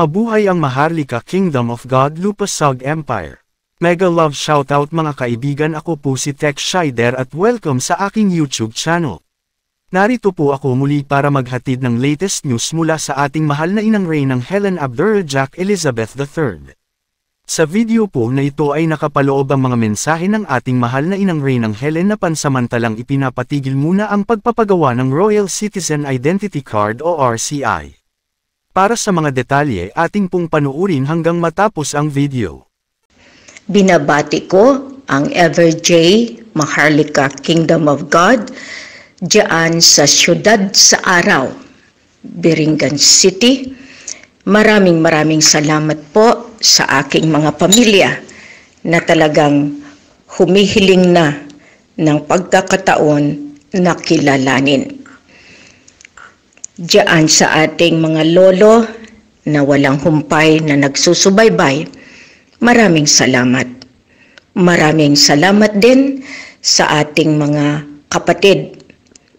Mabuhay ang Maharlika Kingdom of God Lupasog Empire. Mega love shoutout mga kaibigan ako po si Tech Shider at welcome sa aking YouTube channel. Narito po ako muli para maghatid ng latest news mula sa ating mahal na inang ng Helen Abdurrahman Elizabeth III. Sa video po na ito ay nakapaloob ang mga mensahe ng ating mahal na inang ng Helen na pansamantalang ipinapatigil muna ang pagpapagawa ng Royal Citizen Identity Card o RCI. Para sa mga detalye ating pong panuurin hanggang matapos ang video. Binabati ko ang Ever-J Maharlika Kingdom of God diyan sa siyudad sa araw, Biringan City. Maraming maraming salamat po sa aking mga pamilya na talagang humihiling na ng pagkakataon na kilalanin diyan sa ating mga lolo na walang humpay na nagsusubaybay, maraming salamat. Maraming salamat din sa ating mga kapatid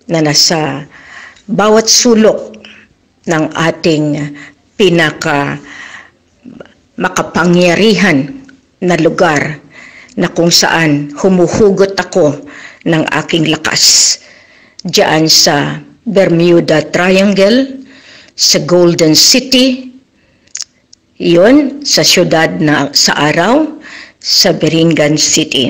na nasa bawat sulok ng ating pinaka makapangyarihan na lugar na kung saan humuhugot ako ng aking lakas diyan sa Bermuda Triangle, sa Golden City, yon sa syudad na sa araw, sa Beringan City.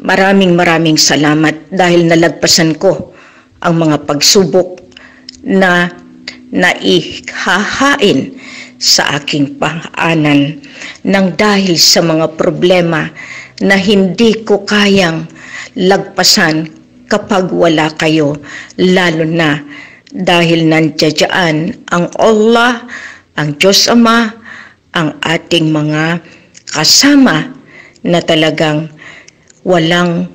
Maraming maraming salamat dahil nalagpasan ko ang mga pagsubok na naihahain sa aking pangaanan nang dahil sa mga problema na hindi ko kayang lagpasan kapag wala kayo, lalo na dahil nandiyan ang Allah, ang Diyos Ama, ang ating mga kasama na talagang walang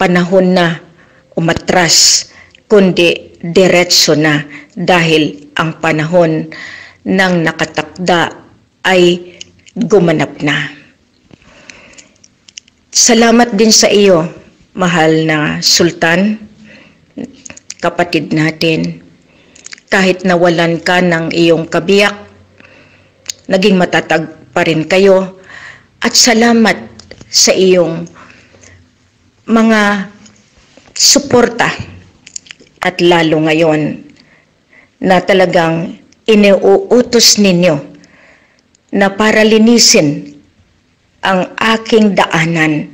panahon na umatras, kundi diretso na dahil ang panahon ng nakatakda ay gumanap na. Salamat din sa iyo mahal na sultan, kapatid natin, kahit nawalan ka ng iyong kabiyak, naging matatag pa rin kayo at salamat sa iyong mga suporta. At lalo ngayon na talagang iniuutos ninyo na para linisin ang aking daanan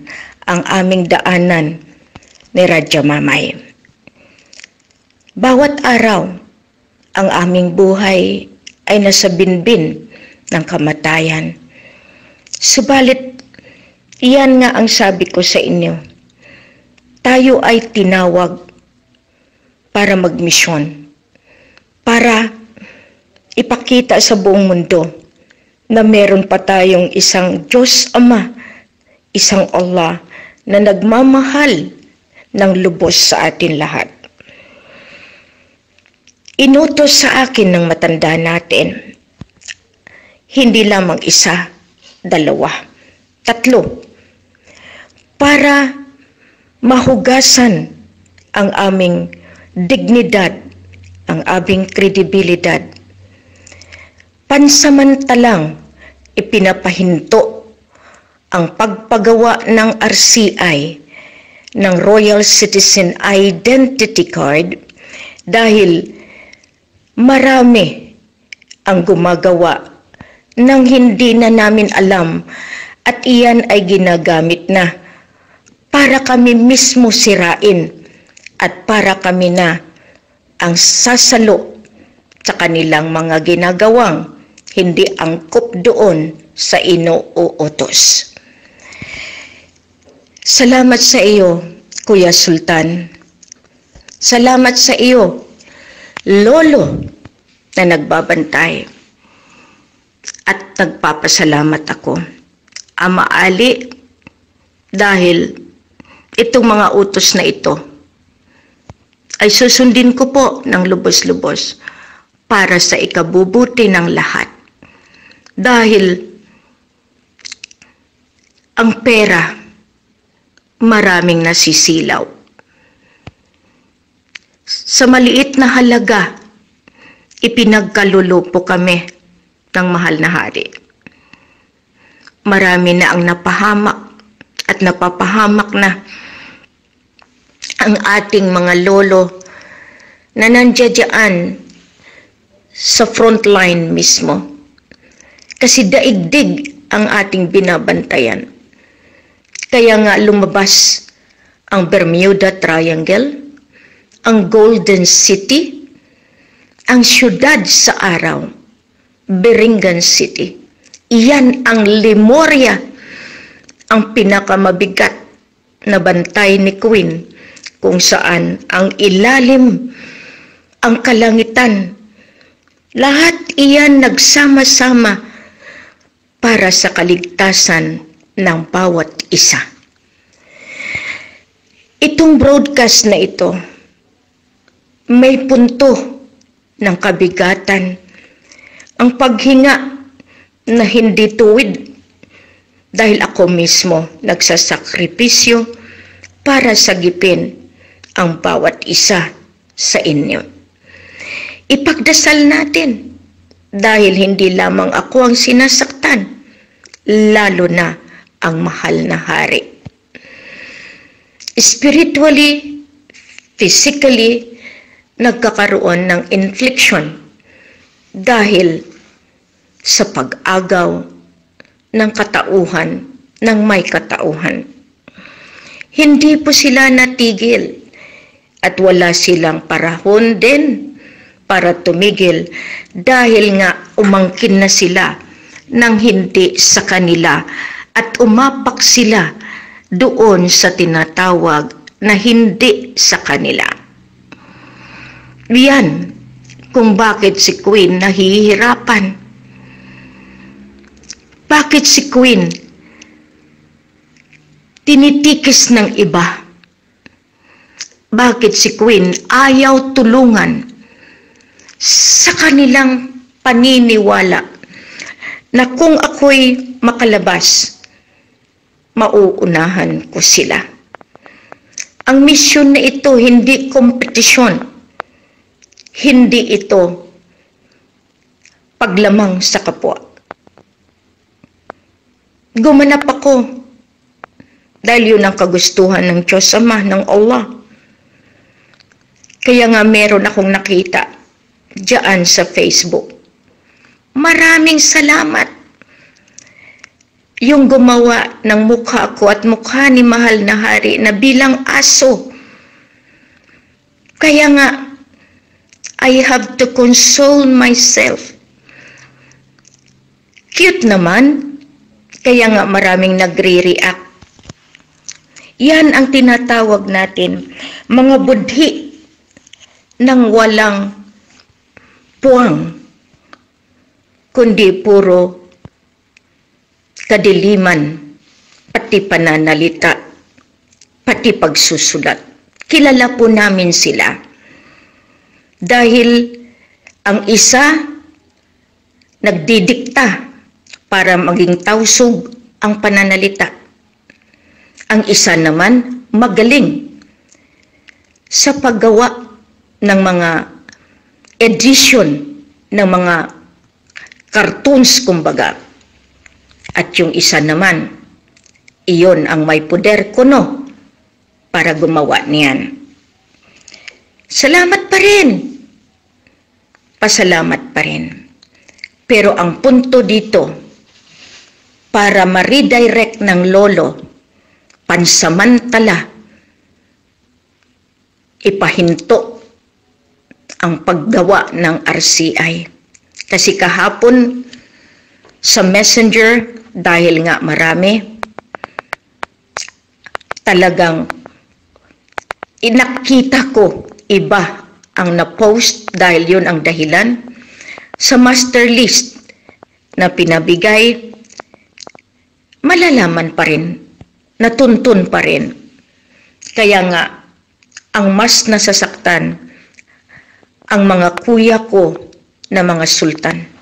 ang aming daanan ni Radya Mamay. Bawat araw, ang aming buhay ay nasa binbin ng kamatayan. Subalit, iyan nga ang sabi ko sa inyo. Tayo ay tinawag para magmisyon, para ipakita sa buong mundo na meron pa tayong isang Diyos Ama, isang Allah na nagmamahal ng lubos sa atin lahat. Inutos sa akin ng matanda natin, hindi lamang isa, dalawa, tatlo, para mahugasan ang aming dignidad, ang aming kredibilidad. Pansamantalang ipinapahinto ang pagpagawa ng RCI ng Royal Citizen Identity Card dahil marami ang gumagawa nang hindi na namin alam at iyan ay ginagamit na para kami mismo sirain at para kami na ang sasalo sa kanilang mga ginagawang hindi angkop doon sa inuutos. Salamat sa iyo, Kuya Sultan. Salamat sa iyo, Lolo, na nagbabantay. At nagpapasalamat ako, Ama Ali, dahil itong mga utos na ito ay susundin ko po ng lubos-lubos para sa ikabubuti ng lahat. Dahil ang pera maraming nasisilaw. Sa maliit na halaga, ipinagkalulupo kami ng mahal na hari. Marami na ang napahamak at napapahamak na ang ating mga lolo na nandiyadyaan sa front line mismo. Kasi daigdig ang ating binabantayan. Kaya nga lumabas ang Bermuda Triangle, ang Golden City, ang siyudad sa araw, Beringan City. Iyan ang Lemuria, ang pinakamabigat na bantay ni Queen kung saan ang ilalim, ang kalangitan, lahat iyan nagsama-sama para sa kaligtasan ng bawat isa. Itong broadcast na ito, may punto ng kabigatan, ang paghinga na hindi tuwid dahil ako mismo nagsasakripisyo para sagipin ang bawat isa sa inyo. Ipagdasal natin dahil hindi lamang ako ang sinasaktan, lalo na ang mahal na hari. Spiritually, physically, nagkakaroon ng infliction dahil sa pag-agaw ng katauhan ng may katauhan. Hindi po sila natigil at wala silang parahon din para tumigil dahil nga umangkin na sila ng hindi sa kanila at umapak sila doon sa tinatawag na hindi sa kanila. Yan kung bakit si Queen nahihirapan. Bakit si Queen tinitikis ng iba? Bakit si Queen ayaw tulungan sa kanilang paniniwala na kung ako'y makalabas, mauunahan ko sila. Ang misyon na ito hindi kompetisyon. Hindi ito paglamang sa kapwa. Gumanap ako dahil yun ang kagustuhan ng Diyos Ama, ng Allah. Kaya nga meron akong nakita diyan sa Facebook. Maraming salamat yung gumawa ng mukha ko at mukha ni mahal na hari na bilang aso. Kaya nga, I have to console myself. Cute naman, kaya nga maraming nagre-react. Yan ang tinatawag natin, mga budhi ng walang puwang, kundi puro kadiliman, pati pananalita, pati pagsusulat. Kilala po namin sila. Dahil ang isa nagdidikta para maging tausog ang pananalita. Ang isa naman magaling sa paggawa ng mga edition ng mga cartoons kumbaga at yung isa naman, iyon ang may poder kuno para gumawa niyan. Salamat pa rin. Pasalamat pa rin. Pero ang punto dito, para ma-redirect ng lolo, pansamantala, ipahinto ang paggawa ng RCI. Kasi kahapon sa messenger, dahil nga marami, talagang inakita ko iba ang na-post dahil yun ang dahilan sa master list na pinabigay, malalaman pa rin, natuntun pa rin. Kaya nga, ang mas nasasaktan, ang mga kuya ko na mga sultan.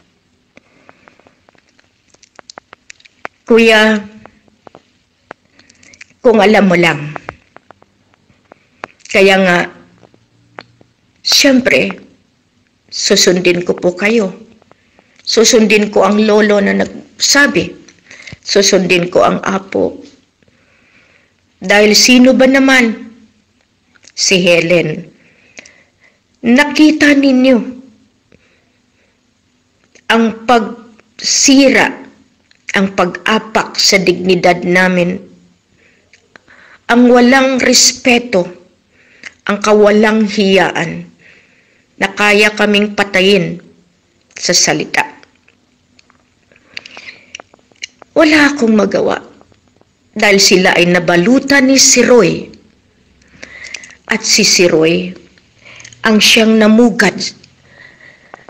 Kuya, kung alam mo lang, kaya nga, siyempre, susundin ko po kayo. Susundin ko ang lolo na nagsabi. Susundin ko ang apo. Dahil sino ba naman? Si Helen. Nakita ninyo ang pagsira, ang pag-apak sa dignidad namin, ang walang respeto, ang kawalang hiyaan na kaya kaming patayin sa salita. Wala akong magawa dahil sila ay nabalutan ni si Roy. At si si Roy ang siyang namugad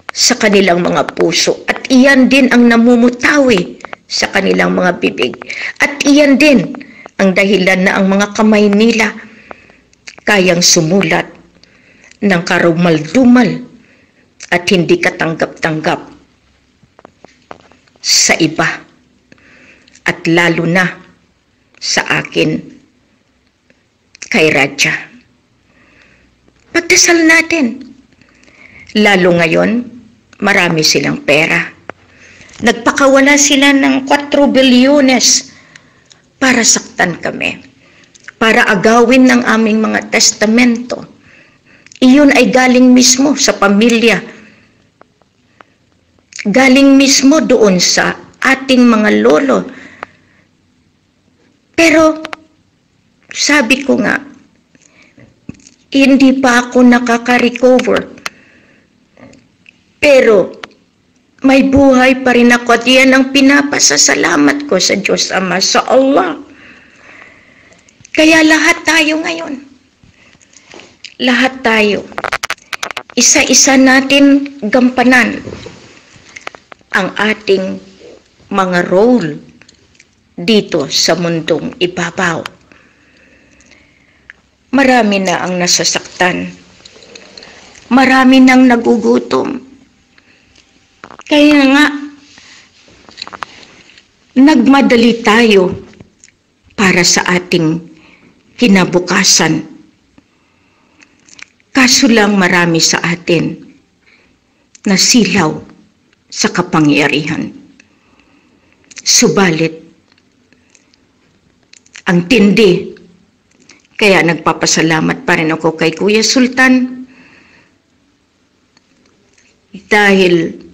sa kanilang mga puso at iyan din ang namumutawi sa kanilang mga bibig. At iyan din ang dahilan na ang mga kamay nila kayang sumulat ng karumaldumal at hindi katanggap-tanggap sa iba at lalo na sa akin kay Raja. Pagdasal natin. Lalo ngayon, marami silang pera. Nagpakawala sila ng 4 bilyones para saktan kami. Para agawin ng aming mga testamento. Iyon ay galing mismo sa pamilya. Galing mismo doon sa ating mga lolo pero, sabi ko nga, hindi pa ako nakaka-recover. Pero, may buhay pa rin ako at yan ang pinapasasalamat ko sa Diyos Ama, sa Allah. Kaya lahat tayo ngayon, lahat tayo, isa-isa natin gampanan ang ating mga role dito sa mundong ibabaw. Marami na ang nasasaktan. Marami nang nagugutom. Kaya nga, nagmadali tayo para sa ating kinabukasan. Kaso lang marami sa atin na silaw sa kapangyarihan. Subalit, ang tindi. Kaya nagpapasalamat pa rin ako kay Kuya Sultan dahil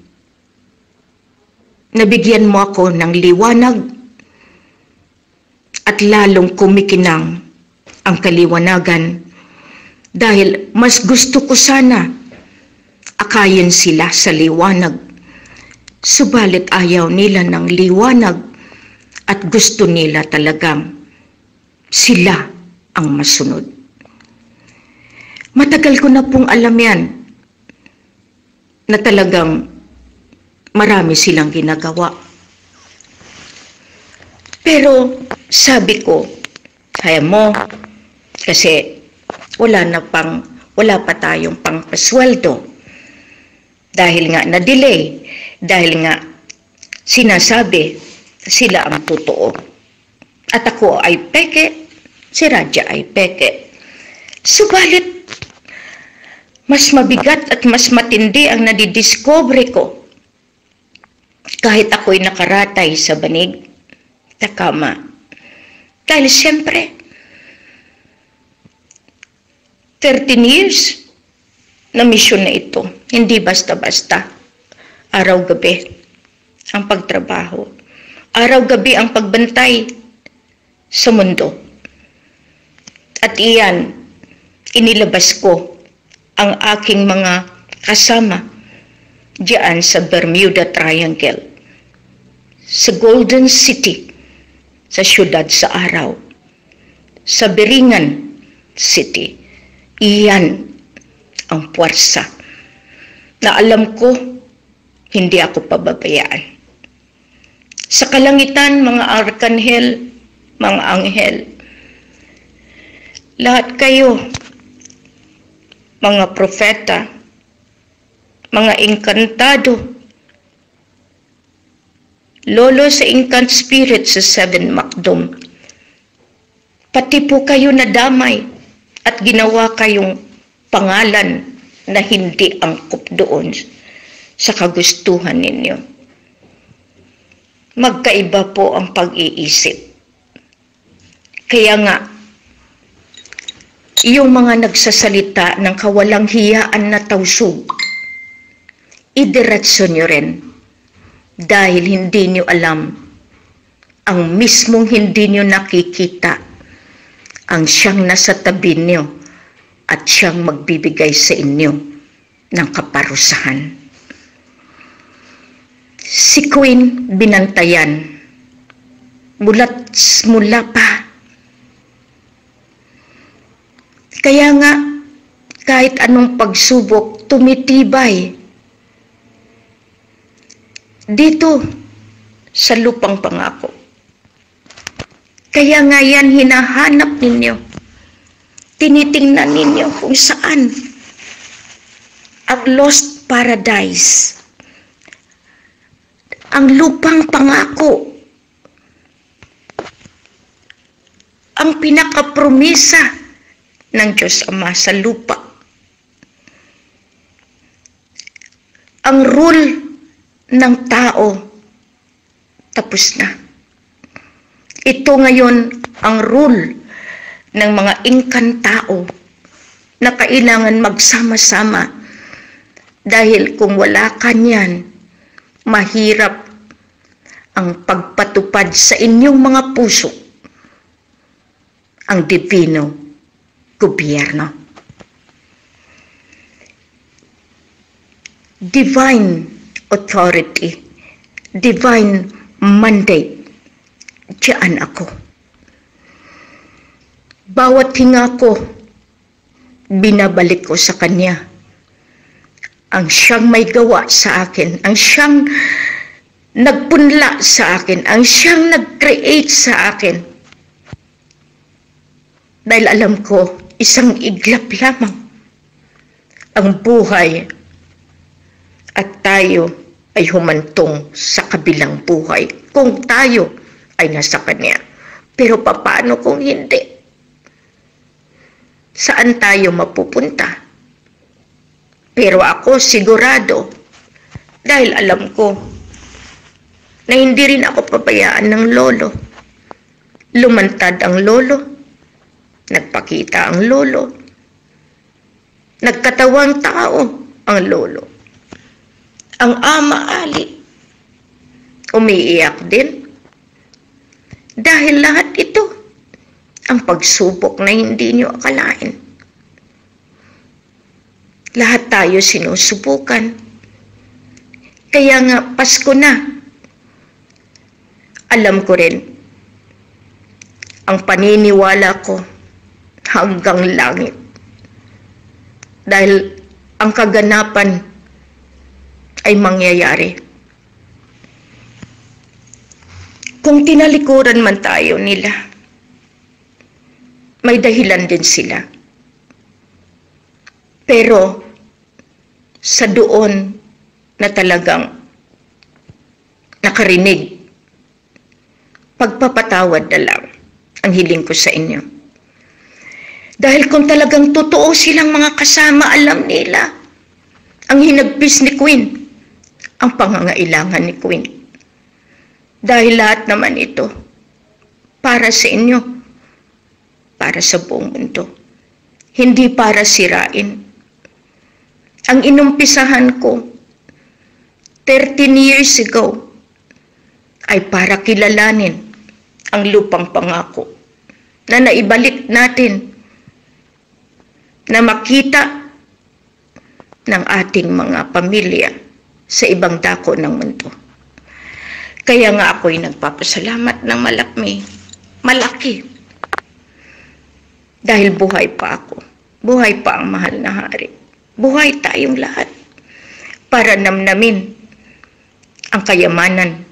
nabigyan mo ako ng liwanag at lalong kumikinang ang kaliwanagan dahil mas gusto ko sana akayin sila sa liwanag. Subalit ayaw nila ng liwanag at gusto nila talagang sila ang masunod. Matagal ko na pong alam yan na talagang marami silang ginagawa. Pero sabi ko, kaya mo, kasi wala na pang, wala pa tayong pang pasweldo. Dahil nga na-delay, dahil nga sinasabi sila ang totoo. At ako ay peke, si Radya ay peke. Subalit, mas mabigat at mas matindi ang nadidiscover ko kahit ako'y nakaratay sa banig, takama. Dahil siyempre, 13 years na misyon na ito. Hindi basta-basta. Araw-gabi ang pagtrabaho. Araw-gabi ang pagbantay sa mundo. At iyan, inilabas ko ang aking mga kasama diyan sa Bermuda Triangle, sa Golden City, sa siyudad sa araw, sa Beringan City. Iyan ang puwersa na alam ko hindi ako pababayaan. Sa kalangitan, mga arkanghel, mga anghel, lahat kayo, mga propeta, mga inkantado, lolo sa incant spirit sa seven makdom, pati po kayo na damay at ginawa kayong pangalan na hindi angkop doon sa kagustuhan ninyo. magkaiba po ang pag-iisip. Kaya nga, yung mga nagsasalita ng kawalang hiyaan na tausog, idiretso nyo rin dahil hindi nyo alam ang mismong hindi nyo nakikita ang siyang nasa tabi nyo at siyang magbibigay sa inyo ng kaparusahan. Si Queen binantayan mulat mula pa. Kaya nga, kahit anong pagsubok, tumitibay. Dito, sa lupang pangako. Kaya nga yan hinahanap ninyo. Tinitingnan ninyo kung saan ang lost paradise. Ang lupang pangako. Ang pinakapromisa ng Diyos Ama sa lupa. Ang rule ng tao tapos na. Ito ngayon ang rule ng mga inkantao na kailangan magsama-sama dahil kung wala ka niyan, mahirap ang pagpatupad sa inyong mga puso ang divino gobyerno. Divine authority, divine mandate, diyan ako. Bawat hinga ko, binabalik ko sa Kanya. Ang siyang may gawa sa akin, ang siyang nagpunla sa akin, ang siyang nag-create sa akin. Dahil alam ko, isang iglap lamang ang buhay at tayo ay humantong sa kabilang buhay kung tayo ay nasa Kanya. Pero paano kung hindi? Saan tayo mapupunta? Pero ako sigurado dahil alam ko na hindi rin ako pabayaan ng lolo. Lumantad ang lolo. Nagpakita ang lolo. Nagkatawang tao ang lolo. Ang ama ali. Umiiyak din. Dahil lahat ito ang pagsubok na hindi nyo akalain. Lahat tayo sinusubukan. Kaya nga, Pasko na. Alam ko rin, ang paniniwala ko hanggang langit. Dahil ang kaganapan ay mangyayari. Kung tinalikuran man tayo nila, may dahilan din sila. Pero sa doon na talagang nakarinig, pagpapatawad na lang ang hiling ko sa inyo. Dahil kung talagang totoo silang mga kasama, alam nila ang hinagpis ni Queen, ang pangangailangan ni Queen. Dahil lahat naman ito para sa inyo, para sa buong mundo. Hindi para sirain. Ang inumpisahan ko 13 years ago ay para kilalanin ang lupang pangako na naibalik natin na makita ng ating mga pamilya sa ibang dako ng mundo. Kaya nga ako'y nagpapasalamat ng malakmi, malaki. Dahil buhay pa ako. Buhay pa ang mahal na hari. Buhay tayong lahat. Para namnamin ang kayamanan.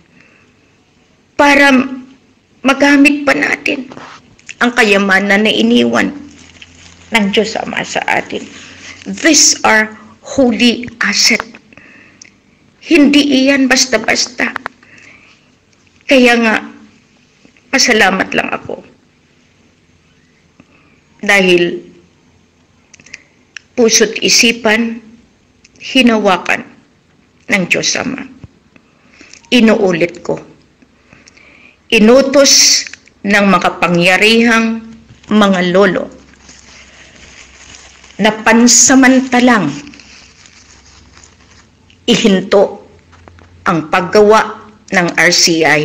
Para magamit pa natin ang kayamanan na iniwan ng Diyos Ama sa atin. These are holy asset. Hindi iyan basta-basta. Kaya nga, pasalamat lang ako. Dahil puso't isipan, hinawakan ng Diyos Ama. Inuulit ko, inutos ng makapangyarihang mga lolo na pansamantalang ihinto ang paggawa ng RCI.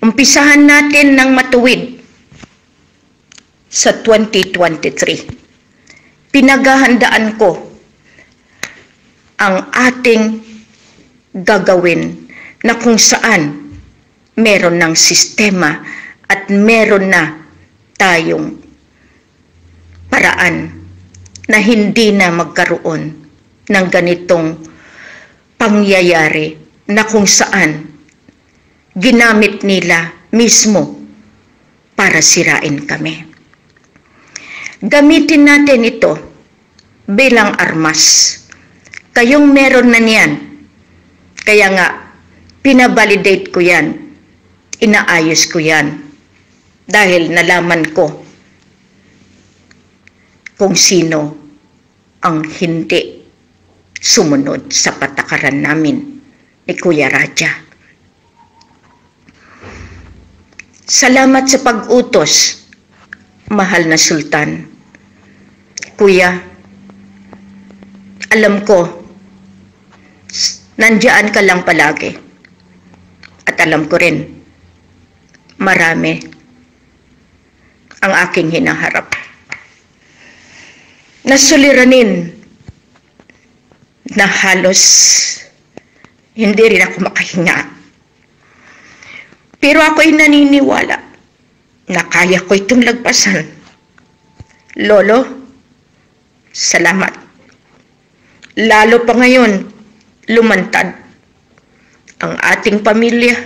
Umpisahan natin ng matuwid sa 2023. Pinaghahandaan ko ang ating gagawin na kung saan meron ng sistema at meron na tayong paraan na hindi na magkaroon ng ganitong pangyayari na kung saan ginamit nila mismo para sirain kami. Gamitin natin ito bilang armas. Kayong meron na niyan. Kaya nga, pinabalidate ko yan. Inaayos ko yan. Dahil nalaman ko kung sino ang hindi sumunod sa patakaran namin ni Kuya Raja. Salamat sa pag-utos, mahal na sultan. Kuya, alam ko, nandiyan ka lang palagi. At alam ko rin, marami ang aking hinaharap. Nasuliranin na halos hindi rin ako makahinga. Pero ako'y naniniwala na kaya ko itong lagpasan. Lolo, salamat. Lalo pa ngayon, lumantad ang ating pamilya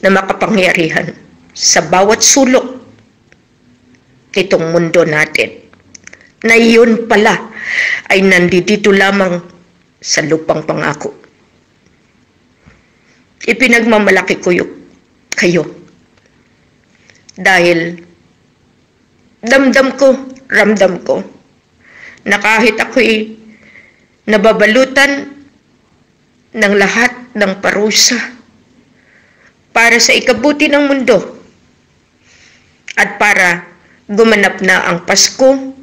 na makapangyarihan sa bawat sulok nitong mundo natin na iyon pala ay nandito lamang sa lupang pangako. Ipinagmamalaki ko yung, kayo. Dahil damdam ko, ramdam ko, na kahit ako'y nababalutan ng lahat ng parusa para sa ikabuti ng mundo at para gumanap na ang Pasko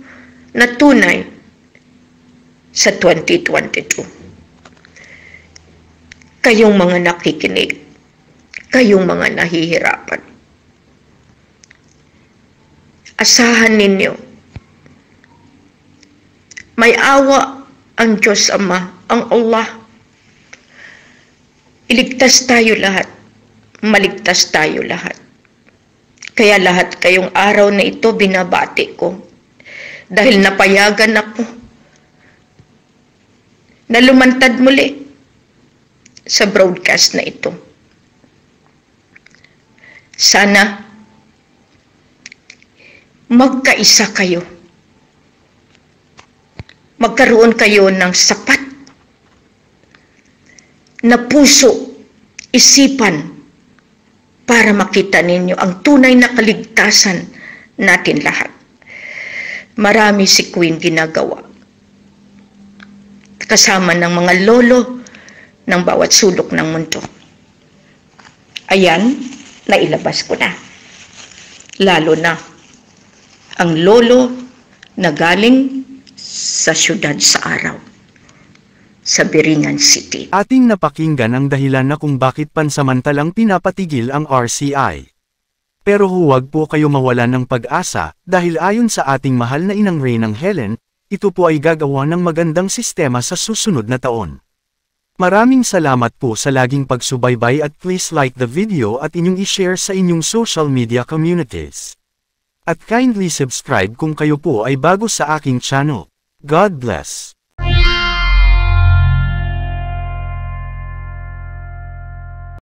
na tunay sa 2022 kayong mga nakikinig, kayong mga nahihirapan. Asahan ninyo, may awa ang Diyos Ama, ang Allah. Iligtas tayo lahat, maligtas tayo lahat. Kaya lahat kayong araw na ito binabati ko dahil napayagan ako na lumantad muli sa broadcast na ito. Sana magkaisa kayo. Magkaroon kayo ng sapat na puso, isipan, para makita ninyo ang tunay na kaligtasan natin lahat. Marami si Queen ginagawa. Kasama ng mga lolo, ng bawat sulok ng mundo. Ayan, nailabas ko na. Lalo na ang lolo na galing sa syudad sa araw, sa Biringan City. Ating napakinggan ang dahilan na kung bakit pansamantalang pinapatigil ang RCI. Pero huwag po kayo mawalan ng pag-asa, dahil ayon sa ating mahal na inang Reynang Helen, ito po ay gagawa ng magandang sistema sa susunod na taon. Maraming salamat po sa laging pagsubaybay at please like the video at inyong i-share sa inyong social media communities. At kindly subscribe kung kayo po ay bago sa aking channel. God bless.